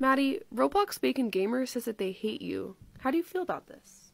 Maddie, Roblox Bacon Gamer says that they hate you. How do you feel about this?